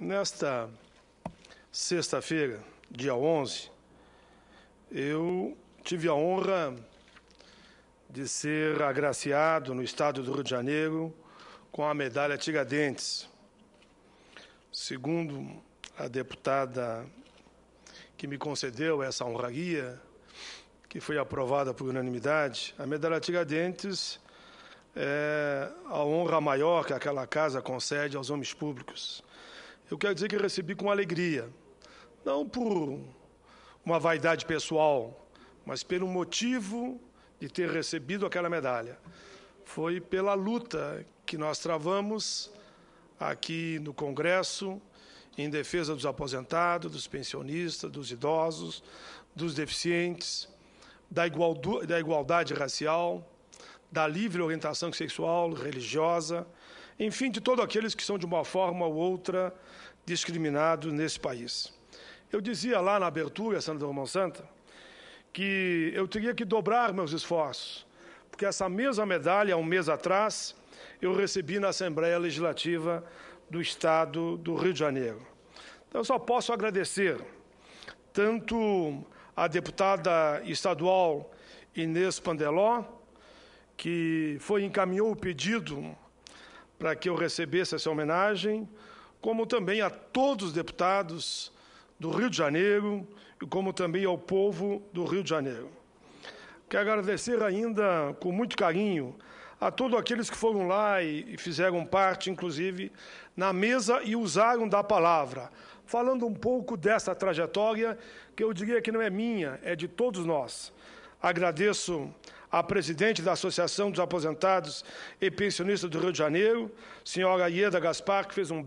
Nesta sexta-feira, dia 11, eu tive a honra de ser agraciado no estado do Rio de Janeiro com a medalha Tiradentes. Segundo a deputada que me concedeu essa honraria, que foi aprovada por unanimidade, a medalha Tiradentes é a honra maior que aquela casa concede aos homens públicos eu quero dizer que recebi com alegria, não por uma vaidade pessoal, mas pelo motivo de ter recebido aquela medalha. Foi pela luta que nós travamos aqui no Congresso em defesa dos aposentados, dos pensionistas, dos idosos, dos deficientes, da igualdade racial, da livre orientação sexual, religiosa, enfim, de todos aqueles que são de uma forma ou outra discriminados nesse país. Eu dizia lá na abertura, senador Monsanto, que eu teria que dobrar meus esforços, porque essa mesma medalha, um mês atrás, eu recebi na Assembleia Legislativa do Estado do Rio de Janeiro. Então, eu só posso agradecer tanto a deputada estadual Inês Pandeló, que foi encaminhou o pedido para que eu recebesse essa homenagem, como também a todos os deputados do Rio de Janeiro e como também ao povo do Rio de Janeiro. Quero agradecer ainda com muito carinho a todos aqueles que foram lá e, fizeram parte, inclusive, na mesa e usaram da palavra, falando um pouco dessa trajetória que eu diria que não é minha, é de todos nós. Agradeço à presidente da Associação dos Aposentados e Pensionistas do Rio de Janeiro, senhora Ieda Gaspar, que fez um